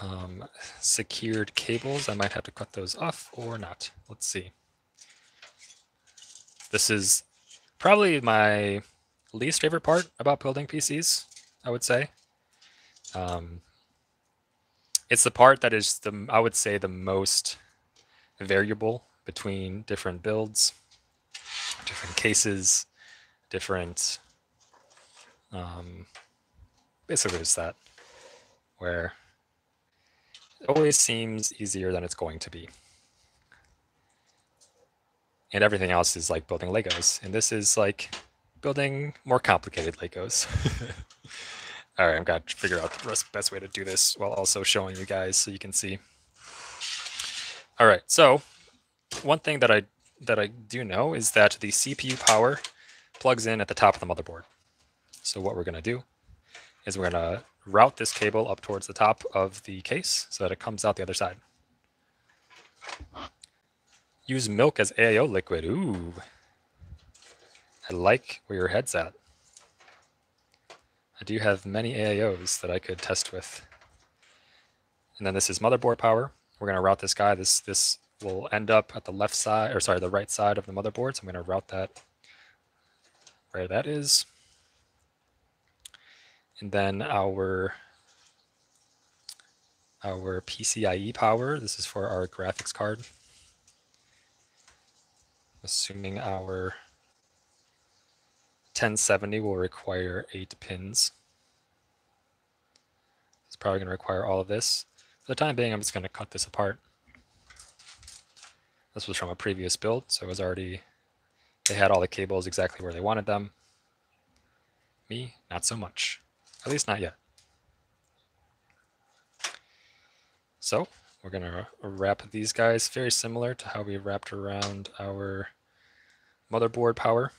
um, secured cables. I might have to cut those off or not. Let's see. This is probably my least favorite part about building PCs, I would say. Um, it's the part that is the I would say the most variable between different builds, different cases, different um, basically just that where it always seems easier than it's going to be. And everything else is like building Legos. And this is like building more complicated Legos. All right, I've got to figure out the best way to do this while also showing you guys so you can see. All right, so one thing that I that I do know is that the CPU power plugs in at the top of the motherboard. So what we're going to do is we're going to route this cable up towards the top of the case so that it comes out the other side. Use milk as AIO liquid. Ooh. I like where your head's at. I do have many AIOs that I could test with. And then this is motherboard power. We're going to route this guy. This this will end up at the left side, or sorry, the right side of the motherboard. So I'm going to route that where that is. And then our our PCIe power, this is for our graphics card. assuming our 1070 will require eight pins. It's probably going to require all of this. For the time being, I'm just going to cut this apart. This was from a previous build, so it was already, they had all the cables exactly where they wanted them. Me, not so much. At least not yet. So we're going to wrap these guys very similar to how we wrapped around our motherboard power.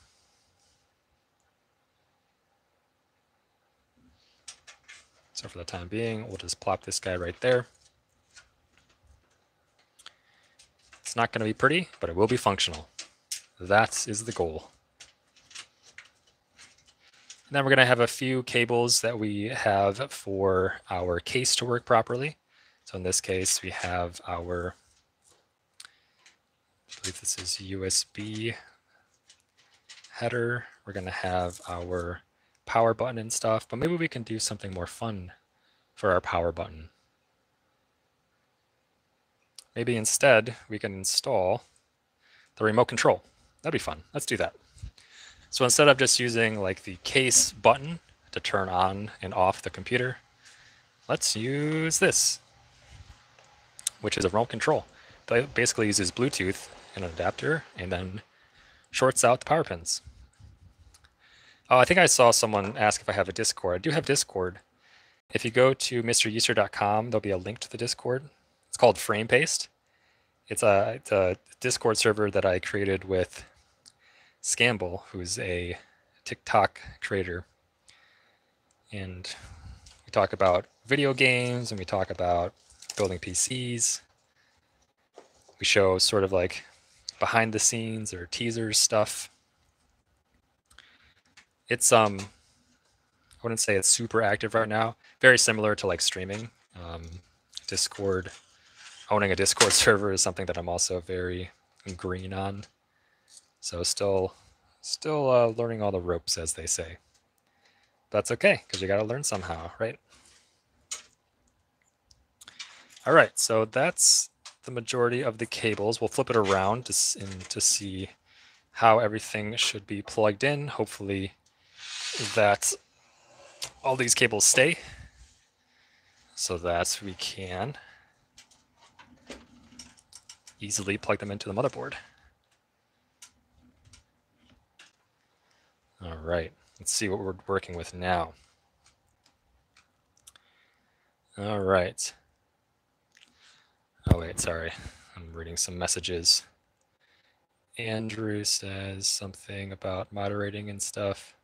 So for the time being, we'll just plop this guy right there. It's not going to be pretty, but it will be functional. That is the goal. And then we're going to have a few cables that we have for our case to work properly. So in this case, we have our, I believe this is USB header. We're going to have our power button and stuff, but maybe we can do something more fun for our power button. Maybe instead we can install the remote control. That'd be fun. Let's do that. So instead of just using like the case button to turn on and off the computer, let's use this, which is a remote control. It basically uses Bluetooth and an adapter and then shorts out the power pins. Oh, I think I saw someone ask if I have a Discord. I do have Discord. If you go to mryeester.com, there'll be a link to the Discord. It's called Frame Paste. It's a, it's a Discord server that I created with Scamble, who's a TikTok creator. And we talk about video games and we talk about building PCs. We show sort of like behind the scenes or teasers stuff it's um I wouldn't say it's super active right now. Very similar to like streaming. Um, Discord, owning a Discord server is something that I'm also very green on. So still, still uh, learning all the ropes, as they say. That's okay, because you got to learn somehow, right? All right, so that's the majority of the cables. We'll flip it around to, to see how everything should be plugged in. Hopefully that all these cables stay so that we can easily plug them into the motherboard. All right, let's see what we're working with now. All right. Oh, wait, sorry. I'm reading some messages. Andrew says something about moderating and stuff.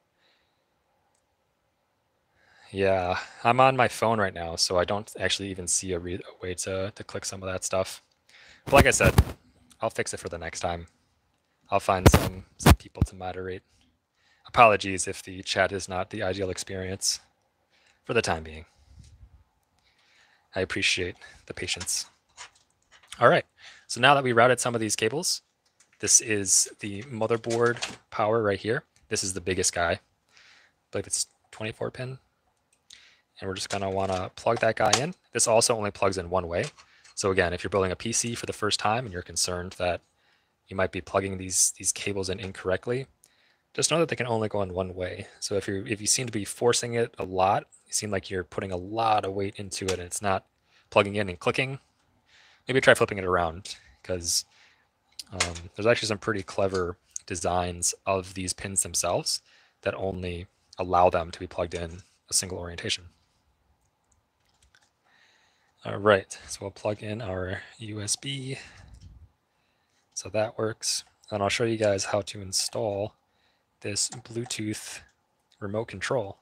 Yeah, I'm on my phone right now, so I don't actually even see a, a, way to, to click some of that stuff. But like I said, I'll fix it for the next time. I'll find some, some people to moderate. Apologies if the chat is not the ideal experience for the time being. I appreciate the patience. All right, so now that we routed some of these cables, this is the motherboard power right here. This is the biggest guy. I believe it's 24 pin, and we're just going to want to plug that guy in. This also only plugs in one way. So again, if you're building a PC for the first time and you're concerned that you might be plugging these these cables in incorrectly, just know that they can only go in one way. So if you if you seem to be forcing it a lot, you seem like you're putting a lot of weight into it and it's not plugging in and clicking, maybe try flipping it around because um, there's actually some pretty clever designs of these pins themselves that only allow them to be plugged in a single orientation. All right, so we'll plug in our USB. So that works. And I'll show you guys how to install this Bluetooth remote control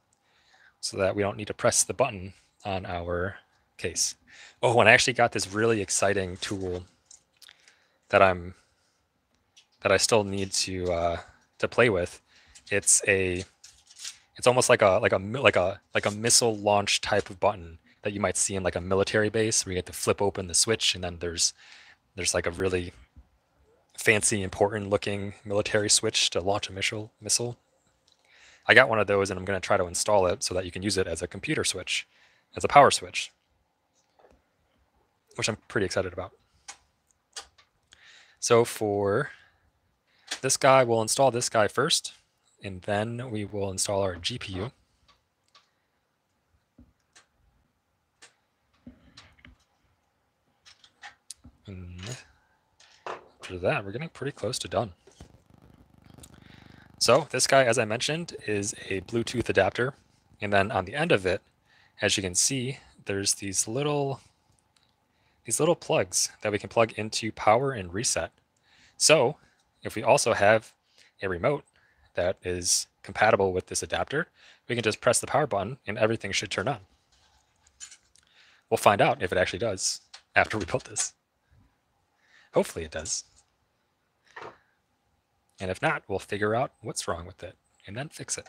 so that we don't need to press the button on our case. Oh, and I actually got this really exciting tool that I'm that I still need to uh, to play with. It's a it's almost like a like a like a like a missile launch type of button that you might see in like a military base where you have to flip open the switch and then there's there's like a really fancy important looking military switch to launch a missile missile i got one of those and i'm going to try to install it so that you can use it as a computer switch as a power switch which i'm pretty excited about so for this guy, we'll install this guy first, and then we will install our GPU. And after that, we're getting pretty close to done. So this guy, as I mentioned, is a Bluetooth adapter. And then on the end of it, as you can see, there's these little these little plugs that we can plug into power and reset. So if we also have a remote that is compatible with this adapter, we can just press the power button and everything should turn on. We'll find out if it actually does after we build this. Hopefully it does. And if not, we'll figure out what's wrong with it and then fix it.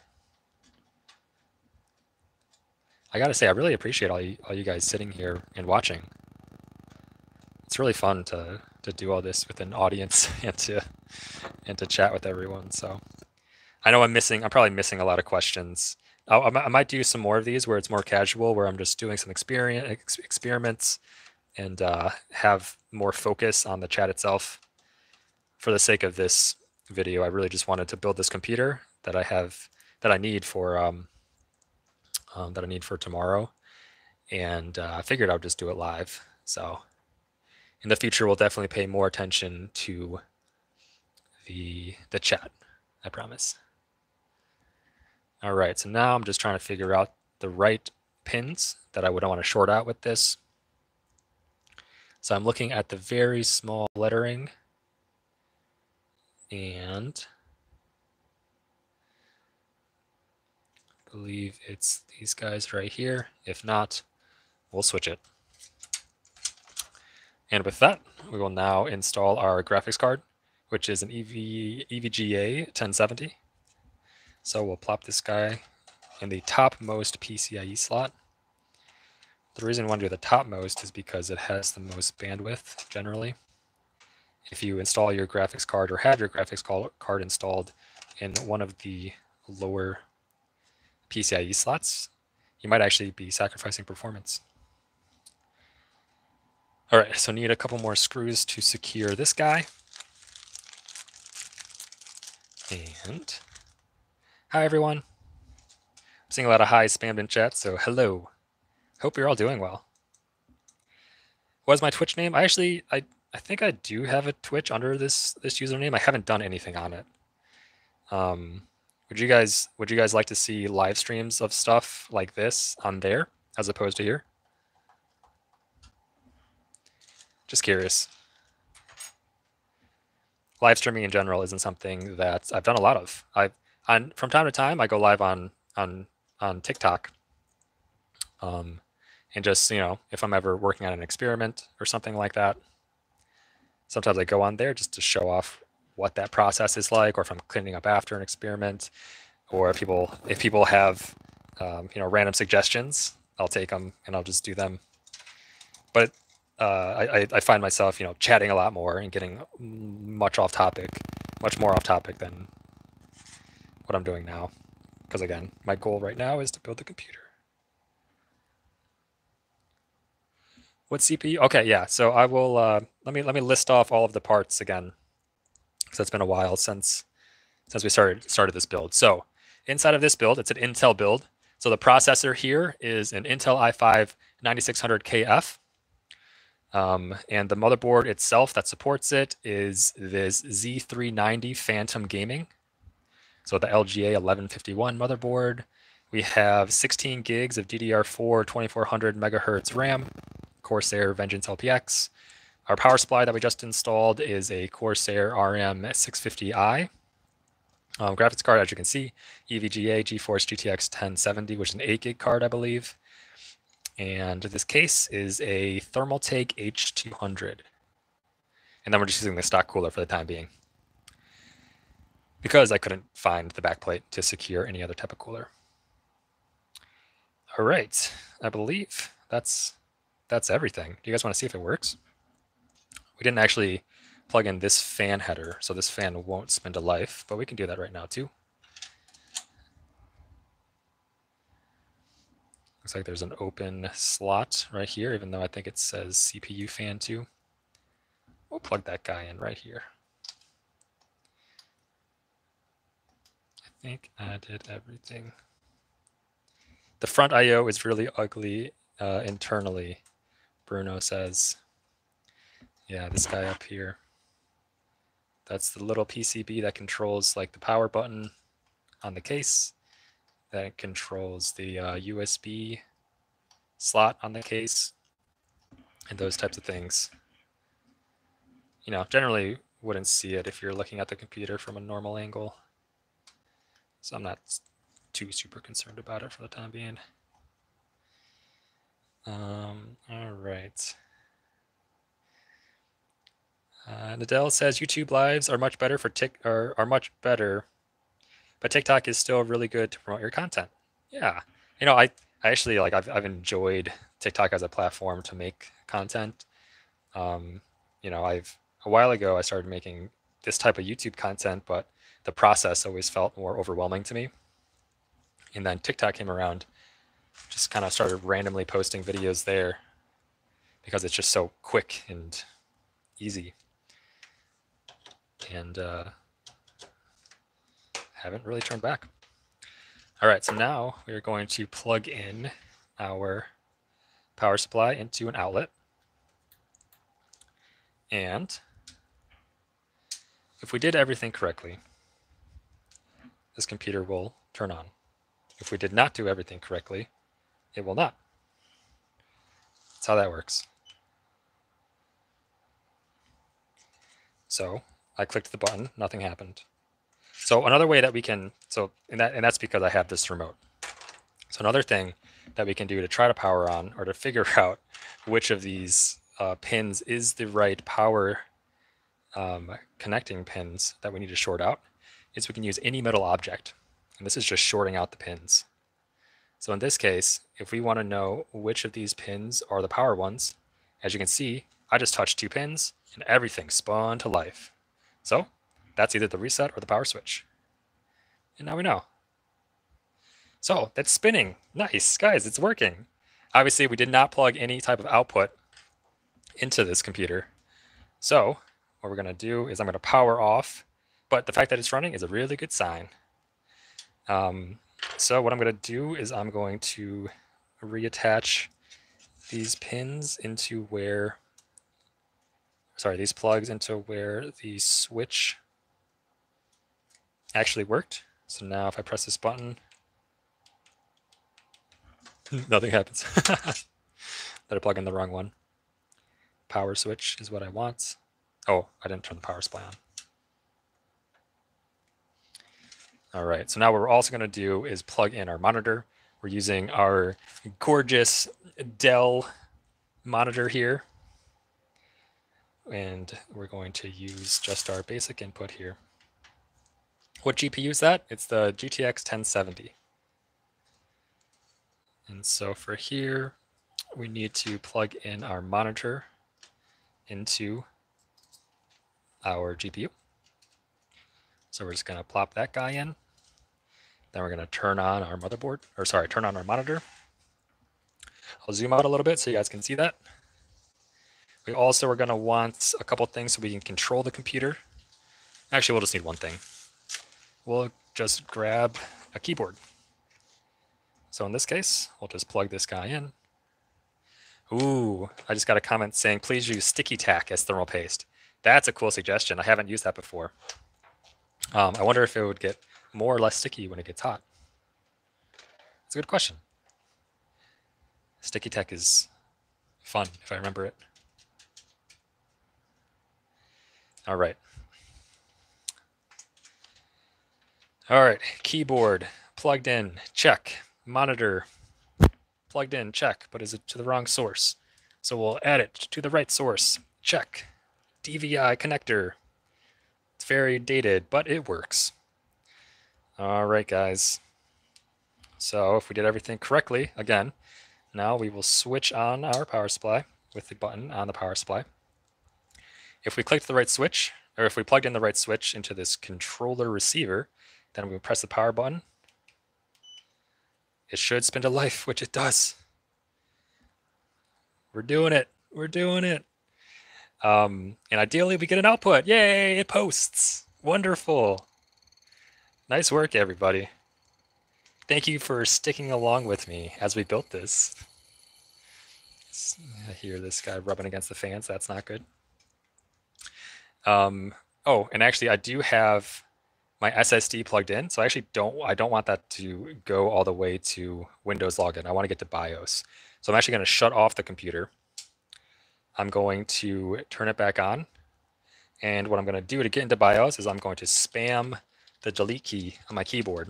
I gotta say, I really appreciate all you, all you guys sitting here and watching. It's really fun to to do all this with an audience and to and to chat with everyone. So I know I'm missing. I'm probably missing a lot of questions. I, I might do some more of these where it's more casual, where I'm just doing some experience ex experiments and uh, have more focus on the chat itself. For the sake of this video, I really just wanted to build this computer that I have that I need for um, um, that I need for tomorrow, and uh, I figured I would just do it live. So in the future, we'll definitely pay more attention to the the chat. I promise. All right, so now I'm just trying to figure out the right pins that I would want to short out with this. So I'm looking at the very small lettering and I believe it's these guys right here. If not, we'll switch it. And with that, we will now install our graphics card, which is an EV, EVGA 1070. So we'll plop this guy in the topmost PCIe slot. The reason we want to do the topmost is because it has the most bandwidth generally. If you install your graphics card or have your graphics card installed in one of the lower PCIe slots, you might actually be sacrificing performance. All right, so need a couple more screws to secure this guy. And hi, everyone. I'm seeing a lot of hi spammed in chat, so hello. Hope you're all doing well. What is my Twitch name? I actually, I, I think I do have a Twitch under this this username. I haven't done anything on it. Um, would you guys would you guys like to see live streams of stuff like this on there as opposed to here? Just curious. Live streaming in general isn't something that I've done a lot of. I on from time to time I go live on on on TikTok. Um, and just you know if i'm ever working on an experiment or something like that sometimes i go on there just to show off what that process is like or if i'm cleaning up after an experiment or if people if people have um, you know random suggestions i'll take them and i'll just do them. But uh, I, I find myself you know chatting a lot more and getting much off topic much more off topic than what i'm doing now. Because again my goal right now is to build the computer What CPU? Okay, yeah. So I will uh, let me let me list off all of the parts again, because it's been a while since since we started started this build. So inside of this build, it's an Intel build. So the processor here is an Intel i5 9600KF. Um, and the motherboard itself that supports it is this Z390 Phantom Gaming. So the LGA 1151 motherboard. We have 16 gigs of DDR4 2400 megahertz RAM. Corsair Vengeance LPX. Our power supply that we just installed is a Corsair RM650i. Um, graphics card, as you can see, EVGA GeForce GTX 1070, which is an 8 gig card, I believe. And this case is a Thermaltake H200. And then we're just using the stock cooler for the time being. Because I couldn't find the backplate to secure any other type of cooler. All right, I believe that's that's everything. Do you guys want to see if it works? We didn't actually plug in this fan header, so this fan won't spin to life, but we can do that right now too. Looks like there's an open slot right here, even though I think it says CPU fan too. We'll plug that guy in right here. I think I did everything. The front I.O. is really ugly uh, internally, Bruno says. Yeah, this guy up here. That's the little PCB that controls like the power button on the case. That controls the uh, USB slot on the case and those types of things. You know, generally wouldn't see it if you're looking at the computer from a normal angle. So I'm not too super concerned about it for the time being. Um, all right. Uh, Nadell says YouTube lives are much better for tick are, are much better, but TikTok is still really good to promote your content. Yeah, you know, I, I actually like I've I've enjoyed TikTok as a platform to make content. Um, you know, I've a while ago I started making this type of YouTube content, but the process always felt more overwhelming to me. And then TikTok came around, just kind of started randomly posting videos there because it's just so quick and easy and uh, haven't really turned back. All right, so now we are going to plug in our power supply into an outlet. And if we did everything correctly, this computer will turn on. If we did not do everything correctly, it will not. That's how that works. So I clicked the button, nothing happened. So another way that we can, so and that and that's because I have this remote. So another thing that we can do to try to power on or to figure out which of these uh, pins is the right power um, connecting pins that we need to short out is we can use any metal object. And this is just shorting out the pins. So in this case, if we want to know which of these pins are the power ones, as you can see, I just touched two pins and everything spun to life. So that's either the reset or the power switch. And now we know. So that's spinning. Nice, guys, it's working. Obviously, we did not plug any type of output into this computer. So what we're going to do is I'm going to power off, but the fact that it's running is a really good sign. Um, so what I'm going to do is I'm going to reattach these pins into where sorry, these plugs into where the switch actually worked. So now if I press this button, nothing happens. Did I plug in the wrong one? Power switch is what I want. Oh, I didn't turn the power supply on. All right, so now what we're also going to do is plug in our monitor. We're using our gorgeous Dell monitor here and we're going to use just our basic input here. What GPU is that? It's the GTX 1070. And so for here, we need to plug in our monitor into our GPU. So we're just going to plop that guy in. Then we're going to turn on our motherboard, or sorry, turn on our monitor. I'll zoom out a little bit so you guys can see that. We also are going to want a couple things so we can control the computer. Actually, we'll just need one thing. We'll just grab a keyboard. So in this case, we'll just plug this guy in. Ooh, I just got a comment saying, please use sticky tack as thermal paste. That's a cool suggestion. I haven't used that before. Um, I wonder if it would get more or less sticky when it gets hot. It's a good question. Sticky tech is fun, if I remember it. All right. All right, keyboard plugged in, check. Monitor plugged in, check, but is it to the wrong source? So we'll add it to the right source, check. DVI connector. It's very dated, but it works. All right, guys. So if we did everything correctly, again, now we will switch on our power supply with the button on the power supply. If we clicked the right switch, or if we plugged in the right switch into this controller receiver, then we press the power button. It should spin to life, which it does. We're doing it. We're doing it. Um, and ideally, we get an output. Yay, it posts. Wonderful. Nice work, everybody. Thank you for sticking along with me as we built this. I hear this guy rubbing against the fans. That's not good. Um, oh, and actually, I do have my SSD plugged in, so I actually don't I don't want that to go all the way to Windows login. I want to get to BIOS. So I'm actually going to shut off the computer. I'm going to turn it back on. And what I'm going to do to get into BIOS is I'm going to spam the delete key on my keyboard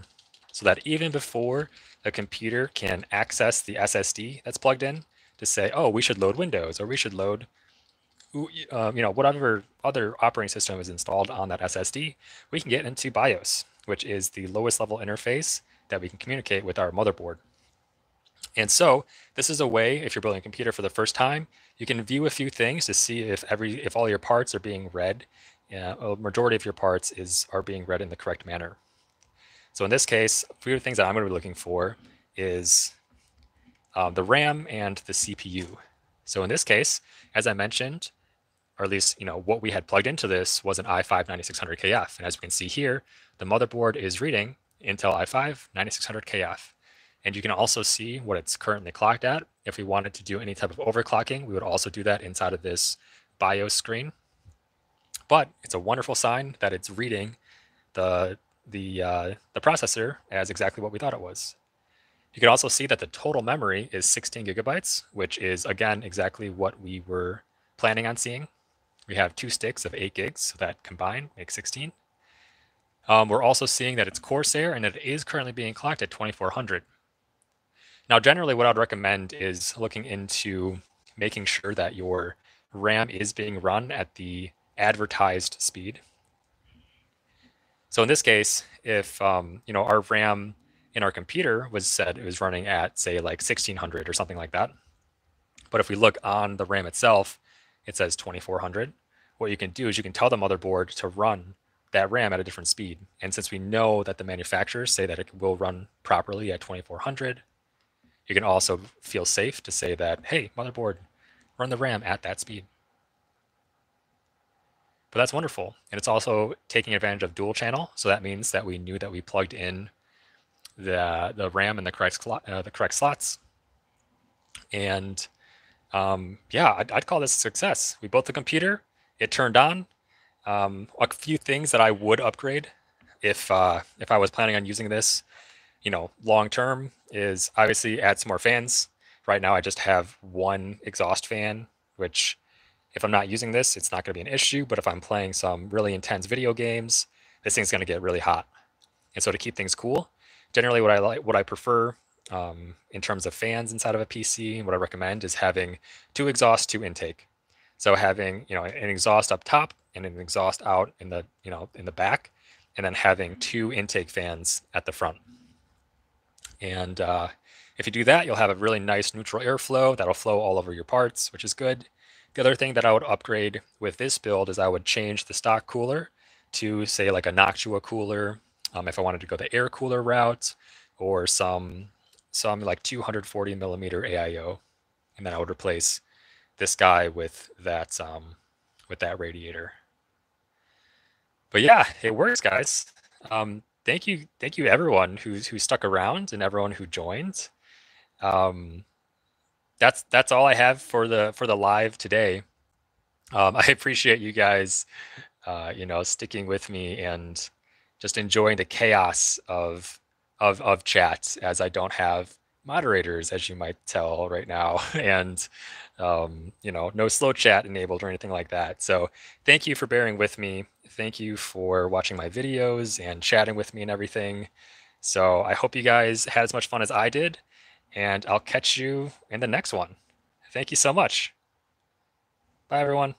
so that even before the computer can access the SSD that's plugged in to say, oh, we should load Windows or we should load um, you know, whatever other operating system is installed on that SSD, we can get into BIOS, which is the lowest level interface that we can communicate with our motherboard. And so this is a way, if you're building a computer for the first time, you can view a few things to see if every if all your parts are being read. Uh, a majority of your parts is are being read in the correct manner. So in this case, a few things that I'm going to be looking for is um, the RAM and the CPU. So in this case, as I mentioned, or at least you know what we had plugged into this was an i5 9600KF. And as we can see here, the motherboard is reading Intel i5 9600KF. And you can also see what it's currently clocked at. If we wanted to do any type of overclocking, we would also do that inside of this BIOS screen. But it's a wonderful sign that it's reading the, the, uh, the processor as exactly what we thought it was. You can also see that the total memory is 16 gigabytes, which is, again, exactly what we were planning on seeing. We have two sticks of 8 gigs, so that combined makes 16. Um, we're also seeing that it's Corsair and it is currently being clocked at 2400. Now, generally, what I'd recommend is looking into making sure that your RAM is being run at the advertised speed. So in this case, if um, you know our RAM in our computer was said it was running at say like 1600 or something like that, but if we look on the RAM itself, it says 2400. What you can do is you can tell the motherboard to run that RAM at a different speed. And since we know that the manufacturers say that it will run properly at 2400, you can also feel safe to say that, hey, motherboard, run the RAM at that speed. But that's wonderful. And it's also taking advantage of dual channel. So that means that we knew that we plugged in the, the RAM and the correct, uh, the correct slots. And um, yeah, I'd, I'd, call this a success. We built the computer, it turned on. Um, a few things that I would upgrade if uh, if I was planning on using this you know, long term is obviously add some more fans. Right now, I just have one exhaust fan, which if I'm not using this, it's not going to be an issue. But if I'm playing some really intense video games, this thing's going to get really hot. And so to keep things cool, generally what I like, what I prefer um, in terms of fans inside of a PC, what I recommend is having two exhaust, two intake. So having you know an exhaust up top and an exhaust out in the you know in the back, and then having two intake fans at the front. And uh, if you do that, you'll have a really nice neutral airflow that'll flow all over your parts, which is good. The other thing that I would upgrade with this build is I would change the stock cooler to say like a Noctua cooler um, if I wanted to go the air cooler route or some some like 240 millimeter AIO. And then I would replace this guy with that um, with that radiator. But yeah, it works, guys. Um, thank you, thank you everyone who's who stuck around and everyone who joined. Um, that's that's all I have for the for the live today. Um, I appreciate you guys, uh, you know, sticking with me and just enjoying the chaos of of of chats as I don't have moderators, as you might tell right now, and um, you know, no slow chat enabled or anything like that. So thank you for bearing with me. Thank you for watching my videos and chatting with me and everything. So I hope you guys had as much fun as I did, and I'll catch you in the next one. Thank you so much. Bye, everyone.